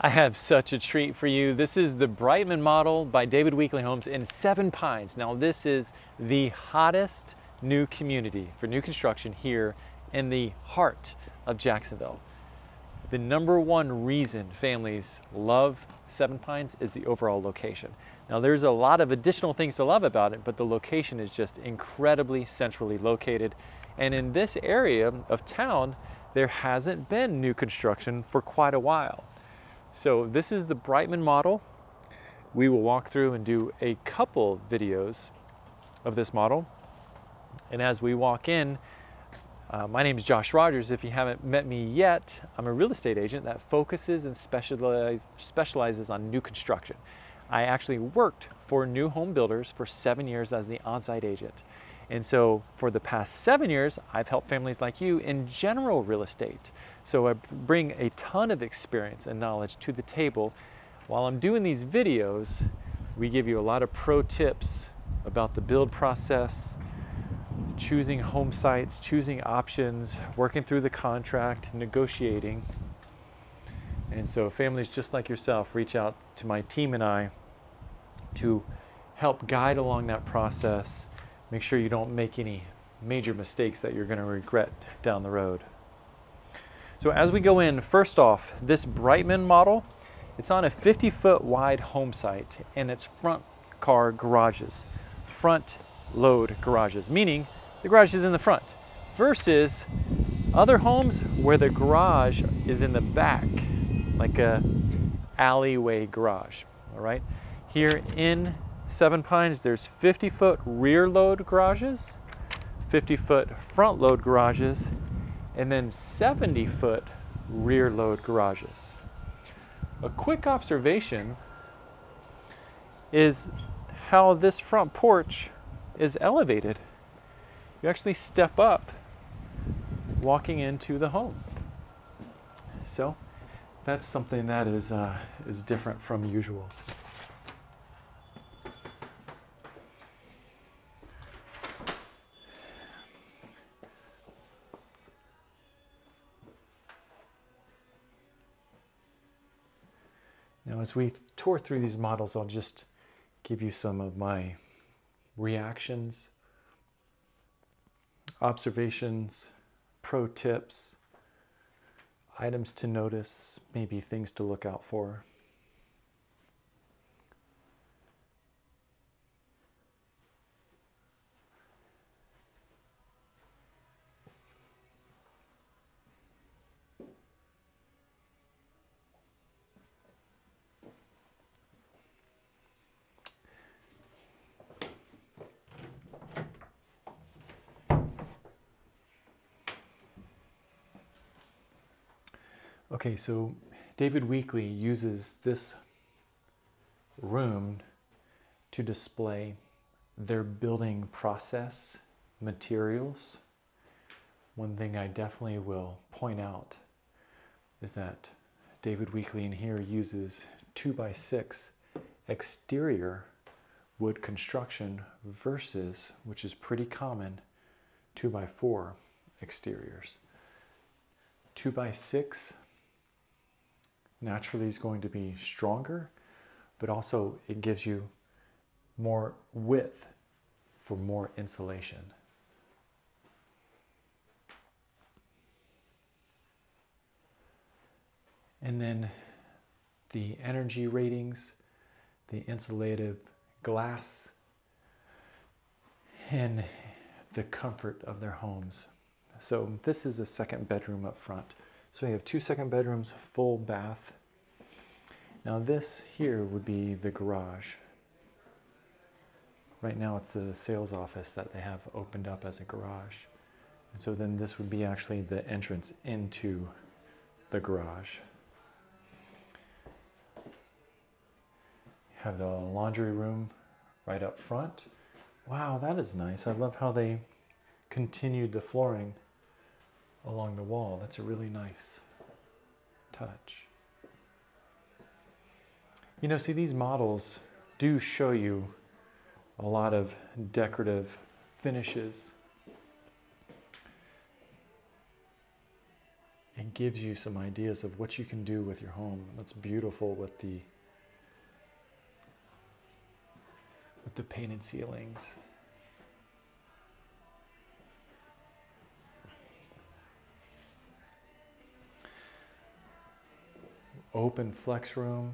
I have such a treat for you. This is the Brightman model by David Weekley Homes in Seven Pines. Now this is the hottest new community for new construction here in the heart of Jacksonville. The number one reason families love Seven Pines is the overall location. Now there's a lot of additional things to love about it, but the location is just incredibly centrally located. And in this area of town, there hasn't been new construction for quite a while. So this is the Brightman model. We will walk through and do a couple videos of this model. And as we walk in, uh, my name is Josh Rogers. If you haven't met me yet, I'm a real estate agent that focuses and specialize, specializes on new construction. I actually worked for new home builders for seven years as the on-site agent. And so for the past seven years, I've helped families like you in general real estate. So I bring a ton of experience and knowledge to the table. While I'm doing these videos, we give you a lot of pro tips about the build process, choosing home sites, choosing options, working through the contract, negotiating. And so families just like yourself reach out to my team and I to help guide along that process make sure you don't make any major mistakes that you're going to regret down the road. So as we go in, first off, this Brightman model, it's on a 50 foot wide home site and it's front car garages, front load garages, meaning the garage is in the front versus other homes where the garage is in the back, like a alleyway garage, all right? Here in Seven Pines, there's 50 foot rear load garages, 50 foot front load garages, and then 70 foot rear load garages. A quick observation is how this front porch is elevated. You actually step up walking into the home. So that's something that is, uh, is different from usual. Now, as we tour through these models, I'll just give you some of my reactions, observations, pro tips, items to notice, maybe things to look out for. Okay, so David Weekley uses this room to display their building process materials. One thing I definitely will point out is that David Weekley in here uses 2 by 6 exterior wood construction versus, which is pretty common, 2 by 4 exteriors. 2 by 6 naturally is going to be stronger, but also it gives you more width for more insulation. And then the energy ratings, the insulative glass, and the comfort of their homes. So this is a second bedroom up front. So we have two second bedrooms, full bath. Now this here would be the garage. Right now it's the sales office that they have opened up as a garage. And so then this would be actually the entrance into the garage. You have the laundry room right up front. Wow, that is nice. I love how they continued the flooring along the wall. That's a really nice touch. You know, see, these models do show you a lot of decorative finishes. It gives you some ideas of what you can do with your home. That's beautiful with the with the painted ceilings. Open flex room.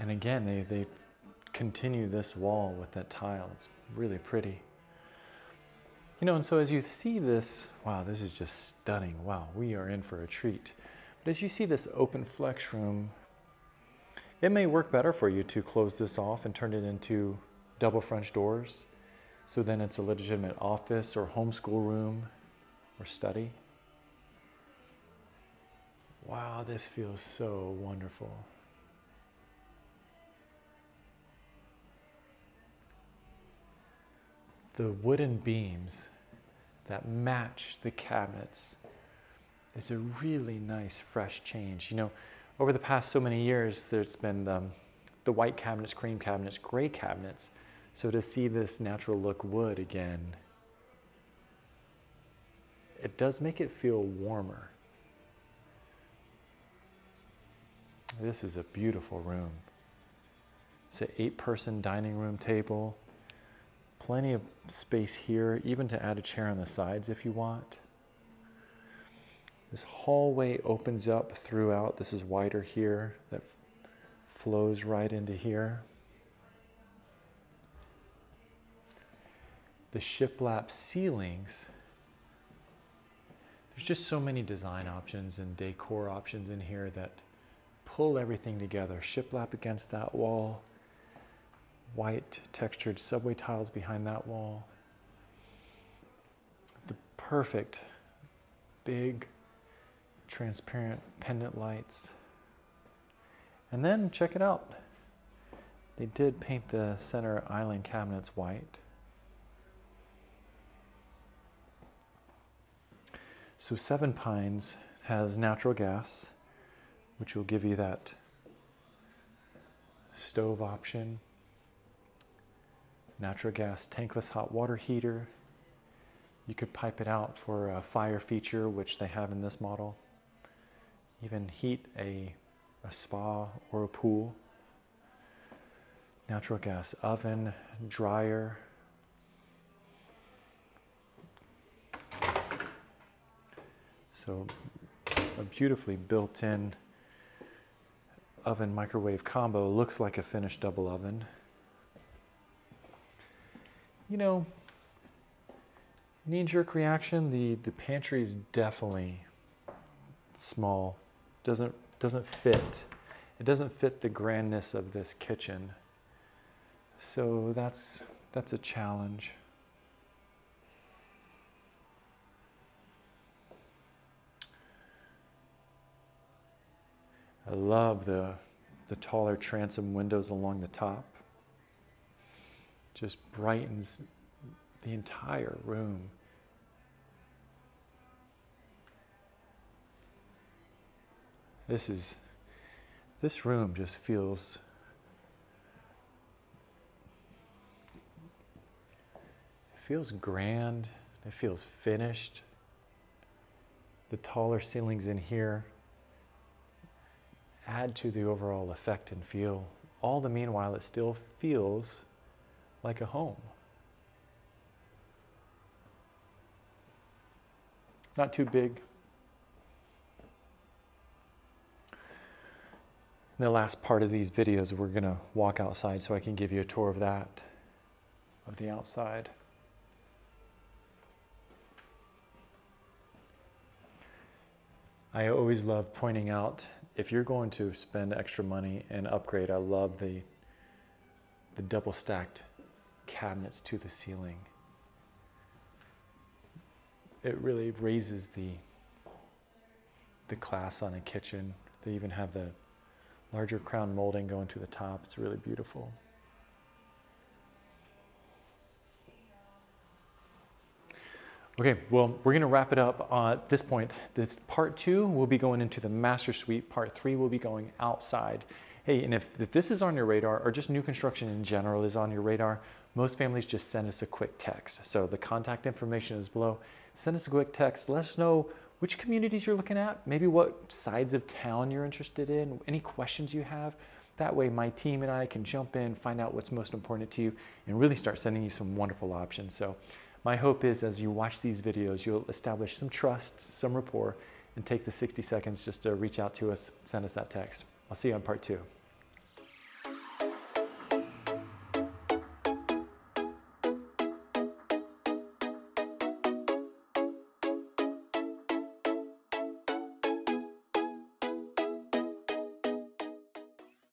And again, they, they continue this wall with that tile. It's really pretty. You know, and so as you see this, wow, this is just stunning. Wow, we are in for a treat. But as you see this open flex room, it may work better for you to close this off and turn it into double French doors. So then it's a legitimate office or homeschool room or study. Wow, this feels so wonderful. the wooden beams that match the cabinets is a really nice fresh change. You know, over the past so many years, there's been um, the white cabinets, cream cabinets, gray cabinets. So to see this natural look wood again, it does make it feel warmer. This is a beautiful room. It's an eight person dining room table Plenty of space here, even to add a chair on the sides if you want. This hallway opens up throughout. This is wider here that flows right into here. The shiplap ceilings, there's just so many design options and decor options in here that pull everything together. Shiplap against that wall, white textured subway tiles behind that wall. The perfect big transparent pendant lights. And then check it out. They did paint the center island cabinets white. So Seven Pines has natural gas, which will give you that stove option natural gas tankless hot water heater. You could pipe it out for a fire feature, which they have in this model. Even heat a, a spa or a pool. Natural gas oven, dryer. So a beautifully built-in oven microwave combo looks like a finished double oven you know, knee jerk reaction, the, the pantry is definitely small. Doesn't doesn't fit. It doesn't fit the grandness of this kitchen. So that's that's a challenge. I love the the taller transom windows along the top just brightens the entire room. This is, this room just feels feels grand. It feels finished. The taller ceilings in here add to the overall effect and feel. All the meanwhile, it still feels like a home. Not too big. In the last part of these videos, we're going to walk outside so I can give you a tour of that, of the outside. I always love pointing out if you're going to spend extra money and upgrade, I love the, the double stacked cabinets to the ceiling. It really raises the the class on a kitchen. They even have the larger crown molding going to the top. It's really beautiful. Okay, well, we're going to wrap it up uh, at this point. This part two, we'll be going into the master suite. Part three, we'll be going outside. Hey, and if, if this is on your radar, or just new construction in general is on your radar, most families just send us a quick text. So the contact information is below. send us a quick text. Let us know which communities you're looking at, maybe what sides of town you're interested in, any questions you have. That way, my team and I can jump in, find out what's most important to you, and really start sending you some wonderful options. So, my hope is as you watch these videos, you'll establish some trust, some rapport, and take the 60 seconds just to reach out to us, send us that text. I'll see you on part two.